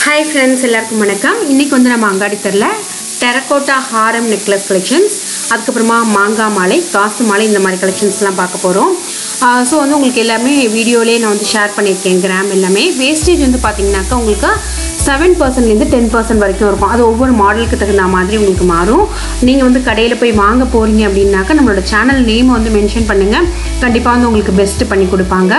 Hi friends எல்லாருக்கும் வணக்கம். இன்றைக்கி வந்து நம்ம அங்காடி தெரில டெரக்கோட்டா ஹாரம் நெக்லஸ் கலெக்ஷன்ஸ் அதுக்கப்புறமா மாங்காய் மாலை காசு மாலை இந்த மாதிரி கலெக்ஷன்ஸ்லாம் பார்க்க போகிறோம் ஸோ வந்து உங்களுக்கு எல்லாமே வீடியோலேயே நான் வந்து ஷேர் பண்ணியிருக்கேன் கிராம் எல்லாமே. வேஸ்டேஜ் வந்து பார்த்தீங்கன்னாக்கா உங்களுக்கு செவன் பர்சன்ட்லேருந்து டென் பர்சன்ட் வரைக்கும் இருக்கும். அது ஒவ்வொரு மாடலுக்கு தகுந்த மாதிரி உங்களுக்கு மாறும். நீங்கள் வந்து கடையில் போய் வாங்க போகிறீங்க அப்படின்னாக்கா நம்மளோட சேனல் நேமை வந்து மென்ஷன் பண்ணுங்கள் கண்டிப்பாக வந்து உங்களுக்கு பெஸ்ட்டு பண்ணி கொடுப்பாங்க.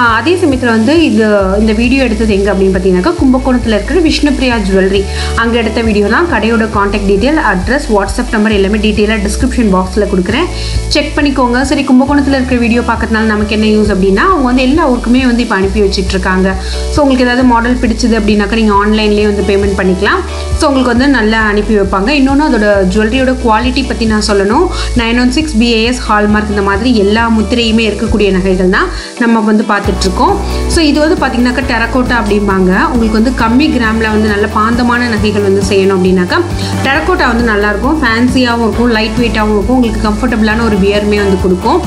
அதே சமயத்தில் வந்து இது இந்த வீடியோ எடுத்தது எங்கே அப்படின்னு பார்த்தீங்கன்னாக்கா கும்பகோணத்தில் இருக்கிற விஷ்ணுபிரியா ஜுவல்லரி அங்கே எடுத்த வீடியோ தான் கடையோட contact detail address WhatsApp number எல்லாமே டீட்டெயிலாக டிஸ்கிரிப்ஷன் பாக்ஸில் கொடுக்குறேன். செக் பண்ணிக்கோங்க. சரி கும்பகோணத்தில் இருக்கிற வீடியோ பார்க்கறதுனால நமக்கு என்ன யூஸ் அப்படின்னா அவங்க வந்து எல்லா ஊருக்குமே வந்து இப்போ அனுப்பி வச்சுட்ருக்காங்க. ஸோ உங்களுக்கு ஏதாவது மாடல் பிடிச்சது அப்படின்னாக்கா நீங்கள் ஆன்லைன்லேயே வந்து பேமெண்ட் பண்ணிக்கலாம். ஸோ உங்களுக்கு வந்து நல்லா அனுப்பி வைப்பாங்க. இன்னொன்று அதோட ஜுவல்லரியோட குவாலிட்டி பற்றி நான் சொல்லணும். Nine one six B A S hallmark இந்த மாதிரி எல்லா முத்திரையுமே இருக்கக்கூடிய நகைகள் தான் நம்ம வந்து பார்த்துட்ருக்கோம். ஸோ இது வந்து பார்த்தீங்கன்னாக்கா டெரக்கோட்டா அப்படிம்பாங்க. உங்களுக்கு வந்து கம்மி கிராமில் வந்து நல்ல பாந்தமான நகைகள் வந்து செய்யணும் அப்படின்னாக்கா டெரக்கோட்டா வந்து நல்லாயிருக்கும். ஃபேன்சியாகவும் இருக்கும் லைட் வெயிட்டாகவும் இருக்கும். உங்களுக்கு கம்ஃபர்டபுளான ஒரு வியருமே வந்து கொடுக்கும்.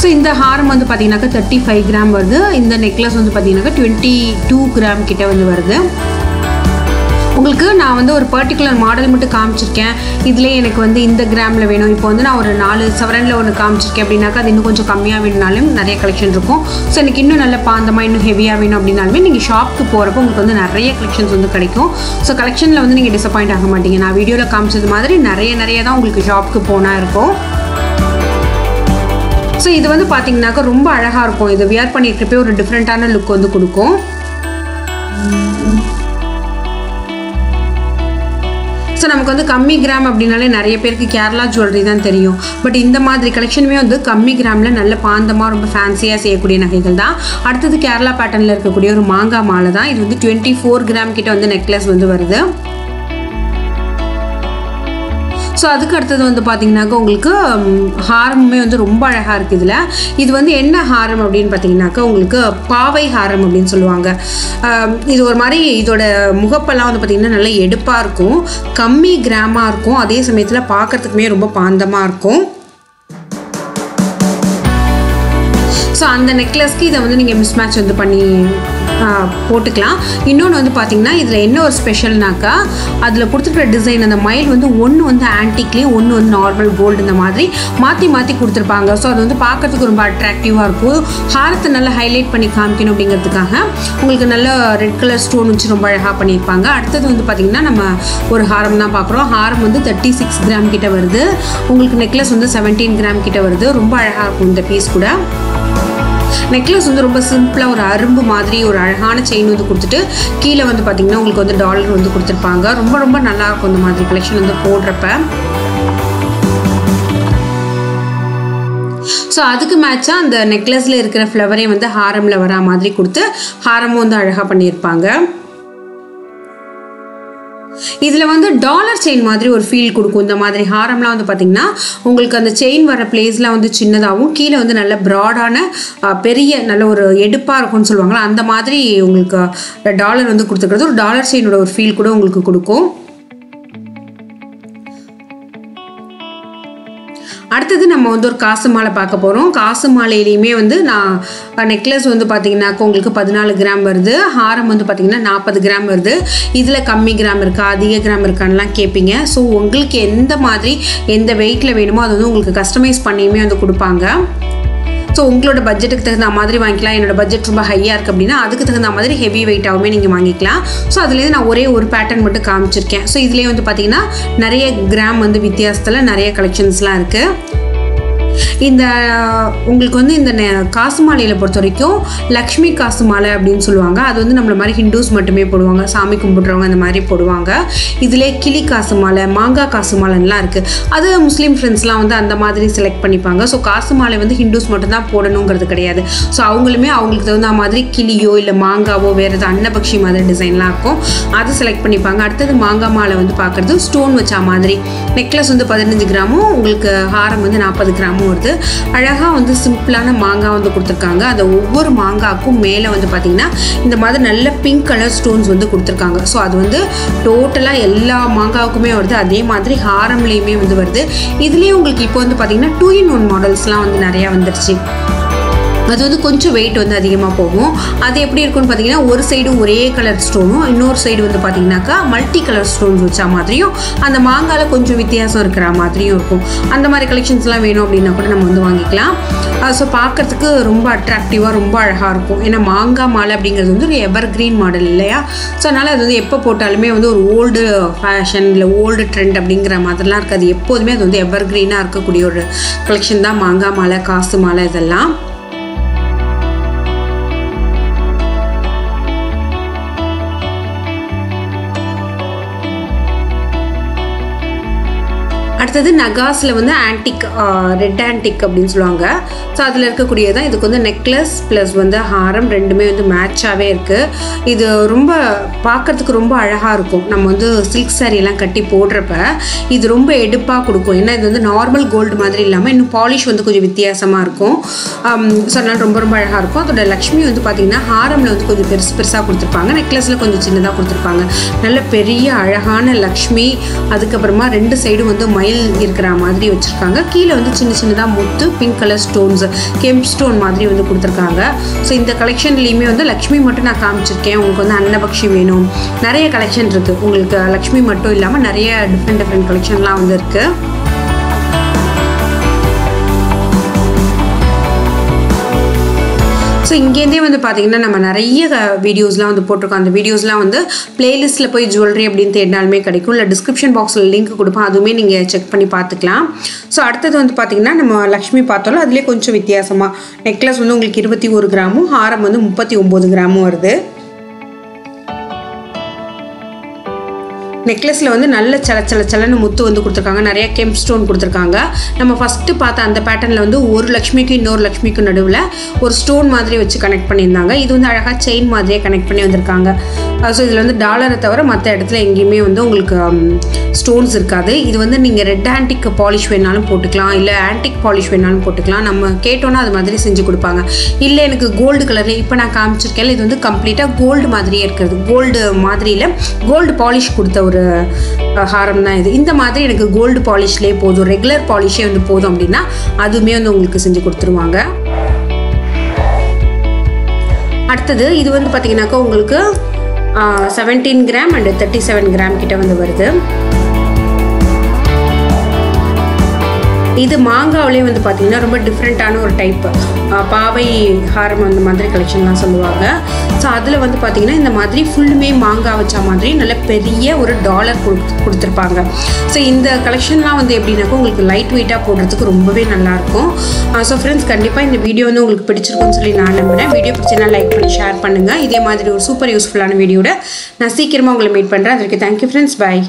ஸோ இந்த ஹாரம் வந்து பார்த்தீங்கன்னாக்கா தேர்ட்டி ஃபைவ் கிராம் வருது. இந்த நெக்லஸ் வந்து பார்த்தீங்கன்னாக்கா டுவெண்ட்டி டூ கிராம் கிட்ட வந்து வருது. உங்களுக்கு நான் வந்து ஒரு பர்டிகுலர் மாடல் மட்டும் காமிச்சிருக்கேன். இதுலேயே எனக்கு வந்து இந்த கிராமில் வேணும். இப்போ வந்து நான் ஒரு நாலு சவரனில் ஒன்று காமிச்சிருக்கேன் அப்படின்னாக்கா அது இன்னும் கொஞ்சம் கம்மியாக வேணுனாலும் நிறைய கலெக்ஷன் இருக்கும். ஸோ எனக்கு இன்னும் நல்ல பாந்தமாக இன்னும் ஹெவியாக வேணும் அப்படின்னாலுமே நீங்கள் ஷாப்புக்கு போகிறப்போ உங்களுக்கு வந்து நிறைய கலெக்ஷன்ஸ் வந்து கிடைக்கும். ஸோ கலெக்ஷனில் வந்து நீங்கள் டிசப்பாயிண்ட் ஆக மாட்டீங்க. நான் வீடியோவில் காமிச்சது மாதிரி நிறைய நிறைய தான் உங்களுக்கு ஷாப்புக்கு போனால் இருக்கும். ஸோ இது வந்து பார்த்தீங்கன்னாக்கா ரொம்ப அழகாக இருக்கும். இது வியர் பண்ணியிருக்கப்பே ஒரு டிஃப்ரெண்ட்டான லுக் வந்து கொடுக்கும். ஸோ நமக்கு வந்து கம்மி கிராம் அப்படின்னாலே நிறைய பேருக்கு கேரளா ஜுவல்லரி தான் தெரியும். பட் இந்த மாதிரி கலெக்ஷனுமே வந்து கம்மி கிராமில் நல்ல பாந்தமாக ரொம்ப ஃபேன்சியாக செய்யக்கூடிய நகைகள் தான். அடுத்தது கேரளா பேட்டர்னில் இருக்கக்கூடிய ஒரு மாங்காய் மாலை தான். இது வந்து டுவெண்ட்டி ஃபோர் கிராம் கிட்ட வந்து நெக்லஸ் வந்து வருது. ஸோ அதுக்கு அடுத்தது வந்து பார்த்தீங்கன்னாக்கா உங்களுக்கு ஹாரமுமே வந்து ரொம்ப அழகாக இருக்குது இதில். இது வந்து என்ன ஹாரம் அப்படின்னு பார்த்தீங்கன்னாக்கா உங்களுக்கு பாவை ஹாரம் அப்படின்னு சொல்லுவாங்க. இது ஒரு மாதிரி இதோட முகப்பெல்லாம் வந்து பார்த்திங்கன்னா நல்லா எடுப்பாக இருக்கும். கம்மி கிராமாக இருக்கும். அதே சமயத்தில் பார்க்கறதுக்குமே ரொம்ப பாந்தமாக இருக்கும். ஸோ அந்த நெக்லஸ்க்கு இதை வந்து நீங்கள் மிஸ் மேட்ச் வந்து பண்ணி போட்டுக்கலாம். இன்னொன்று வந்து பார்த்தீங்கன்னா இதில் என்ன ஒரு ஸ்பெஷல்னாக்கா அதில் கொடுத்துருக்குற டிசைன் அந்த மயில் வந்து ஒன்று வந்து ஆன்டிக்லேயும் ஒன்று வந்து நார்மல் கோல்டு இந்த மாதிரி மாற்றி மாற்றி கொடுத்துருப்பாங்க. ஸோ அது வந்து பார்க்கறதுக்கு ரொம்ப அட்ராக்டிவாக இருக்கும். ஹாரத்தை நல்லா ஹைலைட் பண்ணி காமிக்கணும் அப்படிங்கிறதுக்காக உங்களுக்கு நல்ல ரெட் கலர் ஸ்டோன் வச்சு ரொம்ப அழகாக பண்ணியிருப்பாங்க. அடுத்தது வந்து பார்த்திங்கன்னா நம்ம ஒரு ஹாரம் தான் பார்க்குறோம் ஹாரம் வந்து தேர்ட்டி சிக்ஸ் கிராம் கிட்ட வருது. உங்களுக்கு நெக்லஸ் வந்து செவன்டீன் கிராம் கிட்ட வருது. ரொம்ப அழகாக இருக்கும் இந்த பீஸ் கூட. நெக்லஸ் வந்து ரொம்ப சிம்பிளாக ஒரு அரும்பு மாதிரி ஒரு அழகான செயின் வந்து கொடுத்துட்டு கீழே வந்து பார்த்தீங்கன்னா உங்களுக்கு வந்து டாலர் வந்து கொடுத்துருப்பாங்க. ரொம்ப ரொம்ப நல்லா இருக்கும் இந்த மாதிரி கலெக்ஷன் வந்து போடுறப்ப. ஸோ அதுக்கு மேட்சாக அந்த நெக்லஸில் இருக்கிற ஃப்ளவரே வந்து ஹாரமில் வரா மாதிரி கொடுத்து ஹாரமும் வந்து அழகாக பண்ணியிருப்பாங்க. இதில் வந்து டாலர் செயின் மாதிரி ஒரு ஃபீல் கொடுக்கும். இந்த மாதிரி ஹாரம்லாம் வந்து பார்த்திங்கன்னா உங்களுக்கு அந்த செயின் வர பிளேஸ்லாம் வந்து சின்னதாகவும் கீழே வந்து நல்ல ப்ராடான பெரிய நல்ல ஒரு எடுப்பாக இருக்கும்னு சொல்லுவாங்களா அந்த மாதிரி உங்களுக்கு டாலர் வந்து கொடுத்துருக்கிறது ஒரு டாலர் செயினோட ஒரு ஃபீல் கூட உங்களுக்கு கொடுக்கும். அடுத்தது நம்ம வந்து ஒரு காசு மாலை பார்க்க போகிறோம் காசு மாலையிலையுமே வந்து நான் நெக்லஸ் வந்து பார்த்தீங்கன்னாக்கா உங்களுக்கு பதினாலு கிராம் வருது. ஹாரம் வந்து பார்த்தீங்கன்னா நாற்பது கிராம் வருது. இதில் கம்மி கிராம் இருக்கா? அதிக கிராம் இருக்கான்லாம் கேட்பீங்க ஸோ உங்களுக்கு எந்த மாதிரி எந்த வெயிட்டில் வேணுமோ அது வந்து உங்களுக்கு கஸ்டமைஸ் பண்ணியுமே வந்து கொடுப்பாங்க. ஸோ உங்களோட பட்ஜெட்டுக்கு தகுந்த மாதிரி வாங்கிக்கலாம். என்னோட பட்ஜெட் ரொம்ப ஹையாக இருக்குது அப்படின்னா அதுக்கு தகுந்த மாதிரி ஹெவி வெயிட்டாகவுமே நீங்கள் வாங்கிக்கலாம். ஸோ அதுலேருந்து நான் ஒரே ஒரு பேட்டர்ன் மட்டும் காமிச்சிருக்கேன். ஸோ இதுலேயே வந்து பார்த்தீங்கன்னா நிறைய கிராம் வந்து வித்தியாசத்தில் நிறைய கலெக்ஷன்ஸ்லாம் இருக்குது இந்த உங்களுக்கு வந்து இந்த நெ- காசு மாலையில் பொறுத்த வரைக்கும் லக்ஷ்மி காசு மாலை அப்படின்னு சொல்லுவாங்க. அது வந்து நம்மள மாதிரி ஹிந்துஸ் மட்டுமே போடுவாங்க. சாமி கும்பிட்றவங்க அந்த மாதிரி போடுவாங்க. இதிலே கிளி காசு மாலை மாங்காய் காசு மாலைலாம் இருக்குது அது முஸ்லீம் ஃப்ரெண்ட்ஸ்லாம் வந்து அந்த மாதிரி செலக்ட் பண்ணிப்பாங்க. ஸோ காசு மாலை வந்து ஹிந்துஸ் மட்டும்தான் போடணுங்கிறது கிடையாது. ஸோ அவங்களுமே அவங்களுக்கு தகுந்த மாதிரி கிளியோ இல்லை மாங்காவோ வேறு எதாவது அன்னபக்ஷி மாதிரி டிசைன்லாம் இருக்கும். அதை செலக்ட் பண்ணிப்பாங்க. அடுத்தது மாங்காய் மாலை வந்து பார்க்குறது ஸ்டோன் வச்சா மாதிரி. நெக்லஸ் வந்து பதினஞ்சு கிராமும் உங்களுக்கு ஹாரம் வந்து நாற்பது கிராமும் வருது. அழகாக வந்து சிம்பிளான மாங்காய் வந்து கொடுத்துருக்காங்க. அந்த ஒவ்வொரு மாங்காய்க்கும் மேலே வந்து பார்த்தீங்கன்னா இந்த மாதிரி நல்ல பிங்க் கலர் ஸ்டோன்ஸ் வந்து கொடுத்துருக்காங்க. ஸோ அது வந்து டோட்டலாக எல்லா மாங்காவுக்குமே வருது. அதே மாதிரி ஹாரம்லேயுமே வந்து வருது. இதுலேயே உங்களுக்கு இப்போ வந்து பார்த்தீங்கன்னா டூ இன் ஒன் மாடல்ஸ்லாம் வந்து நிறையா வந்துருச்சு. அது வந்து கொஞ்சம் வெயிட் வந்து அதிகமாக போகும். அது எப்படி இருக்கும்னு பார்த்தீங்கன்னா ஒரு சைடு ஒரே கலர் ஸ்டோனும் இன்னொரு சைடு வந்து பார்த்தீங்கன்னாக்கா மல்டி கலர் ஸ்டோன்ஸ் வச்சா மாதிரியும் அந்த மாங்காயில் கொஞ்சம் வித்தியாசம் இருக்கிற மாதிரியும் இருக்கும். அந்த மாதிரி கலெக்ஷன்ஸ்லாம் வேணும் அப்படின்னா கூட நம்ம வந்து வாங்கிக்கலாம். ஸோ பார்க்கறதுக்கு ரொம்ப அட்ராக்டிவாக ரொம்ப அழகாக இருக்கும். ஏன்னா மாங்காய் மாலை அப்படிங்கிறது வந்து ஒரு எவர் கிரீன் மாடல் இல்லையா? ஸோ அதனால் அது வந்து எப்போ போட்டாலுமே வந்து ஒரு ஓல்டு ஃபேஷன் இல்லை ஓல்டு ட்ரெண்ட் அப்படிங்கிற மாதிரிலாம் இருக்காது. எப்போதுமே அது வந்து எவர் கிரீனாக இருக்கக்கூடிய ஒரு கலெக்ஷன் தான். மாங்காய் மாலை காசு மாலை இதெல்லாம். அடுத்தது நகாஸில் வந்து ஆன்டிக் ரெட் ஆன்டிக் அப்படின்னு சொல்லுவாங்க. ஸோ அதில் இருக்கக்கூடியது தான். இதுக்கு வந்து நெக்லஸ் ப்ளஸ் வந்து ஹாரம் ரெண்டுமே வந்து மேட்சாகவே இருக்குது இது ரொம்ப பார்க்கறதுக்கு ரொம்ப அழகாக இருக்கும். நம்ம வந்து சில்க் சாரீலாம் கட்டி போடுறப்ப இது ரொம்ப எடுப்பாக கொடுக்கும். ஏன்னா இது வந்து நார்மல் கோல்டு மாதிரி இல்லாமல் இன்னும் பாலிஷ் வந்து கொஞ்சம் வித்தியாசமாக இருக்கும். Um, ஸோ அதனால் ரொம்ப ரொம்ப அழகாக இருக்கும். அதோட லக்ஷ்மி வந்து பார்த்திங்கன்னா ஹாரமில் வந்து கொஞ்சம் பெருசு பெருசாக கொடுத்துருப்பாங்க. நெக்லஸில் கொஞ்சம் சின்னதாக கொடுத்துருப்பாங்க. நல்ல பெரிய அழகான லக்ஷ்மி. அதுக்கப்புறமா ரெண்டு சைடும் வந்து மயில் இருக்கிற மாதிரி வச்சுருக்காங்க. கீழே வந்து சின்ன சின்னதாக முத்து pink colour stones kemp stone மாதிரி வந்து கொடுத்துருக்காங்க. ஸோ இந்த கலெக்ஷன்லேயுமே வந்து லக்ஷ்மி மட்டும் நான் காமிச்சிருக்கேன். உங்களுக்கு வந்து அன்னபக்ஷி வேணும். நிறைய கலெக்ஷன் இருக்குது உங்களுக்கு லக்ஷ்மி மட்டும் இல்லாமல் நிறைய டிஃப்ரெண்ட் டிஃப்ரெண்ட் கலெக்ஷன்லாம் வந்து இருக்குது ஸோ இங்கேருந்தே வந்து பார்த்திங்கன்னா நம்ம நிறைய வீடியோஸ்லாம் வந்து போட்டிருக்கோம். அந்த வீடியோஸ்லாம் வந்து பிளேலிஸ்ட்டில் போய் ஜுவல்லரி அப்படின்னு தேடினாலுமே கிடைக்கும். இல்லை டிஸ்கிரிப்ஷன் பாக்ஸில் லிங்க் கொடுப்போம். அதுவுமே நீங்கள் செக் பண்ணி பார்த்துக்கலாம். ஸோ அடுத்தது வந்து பார்த்திங்கன்னா நம்ம லக்ஷ்மி பார்த்தாலும் அதுலேயே கொஞ்சம் வித்தியாசமாக நெக்லஸ் வந்து உங்களுக்கு இருபத்தி ஒரு கிராமும் ஹாரம் வந்து முப்பத்தி ஒம்பது கிராமும் வருது. நெக்லஸில் வந்து நல்ல சல சல சலன்னு முத்து வந்து கொடுத்துருக்காங்க. நிறைய கெம்ப் ஸ்டோன் கொடுத்துருக்காங்க. நம்ம ஃபஸ்ட்டு பார்த்த அந்த பேட்டர்னில் வந்து ஒரு லக்ஷ்மிக்கும் இன்னொரு லக்ஷ்மிக்கும் நடுவில் ஒரு ஸ்டோன் மாதிரி வச்சு கனெக்ட் பண்ணியிருந்தாங்க. இது வந்து அழகாக செயின் மாதிரியே கனெக்ட் பண்ணி வந்திருக்காங்க. ஸோ இதில் வந்து டாலரை தவிர மற்ற இடத்துல எங்கேயுமே வந்து உங்களுக்கு um, ஸ்டோன்ஸ் இருக்காது. இது வந்து நீங்கள் ரெட் ஆன்டிக் பாலிஷ் வேணாலும் போட்டுக்கலாம். இல்லை ஆன்டிக் பாலிஷ் வேணாலும் போட்டுக்கலாம். நம்ம கேட்டோன்னா அது மாதிரி செஞ்சு கொடுப்பாங்க. இல்லை எனக்கு கோல்டு கலர் இப்போ நான் காமிச்சிருக்கேன் இது வந்து கம்ப்ளீட்டாக கோல்டு மாதிரியே இருக்கிறது. கோல்டு மாதிரியில் கோல்டு பாலிஷ் கொடுத்த ஒரு ஹாரம் தான் இது. இந்த மாதிரி எனக்கு கோல்டு பாலிஷ்லேயே போதும். ரெகுலர் பாலிஷே வந்து போதும் அப்படின்னா அதுவுமே வந்து உங்களுக்கு செஞ்சு கொடுத்துருவாங்க. அடுத்தது இது வந்து பார்த்தீங்கன்னாக்கா உங்களுக்கு seventeen gram and thirty seven gram கிட்ட வந்து வருது. இது மாங்காவிலே வந்து பார்த்தீங்கன்னா ரொம்ப டிஃப்ரெண்ட்டான ஒரு டைப் பாவை ஹாரம் அந்த மாதிரி கலெக்ஷன்லாம் சொல்லுவாங்க. ஸோ அதில் வந்து பார்த்தீங்கன்னா இந்த மாதிரி ஃபுல்லுமே மாங்காய் வச்ச மாதிரி நல்ல பெரிய ஒரு டாலர் கொடுத்துருப்பாங்க. ஸோ இந்த கலெக்ஷன்லாம் வந்து எப்படின்னாக்கா உங்களுக்கு லைட் வெயிட்டாக போடுறதுக்கு ரொம்பவே நல்லாயிருக்கும். ஸோ ஃப்ரெண்ட்ஸ் கண்டிப்பாக இந்த வீடியோ வந்து உங்களுக்கு பிடிச்சிருக்கும்னு சொல்லி நான் நம்புகிறேன் வீடியோ பிடிச்சினா லைக் பண்ணி ஷேர் பண்ணுங்கள் இதே மாதிரி ஒரு சூப்பர் யூஸ்ஃபுல்லான வீடியோட நான் சீக்கிரமாக உங்களை மீட் பண்ணுறேன் அதற்கு தேங்க்யூ ஃப்ரெண்ட்ஸ் பாய்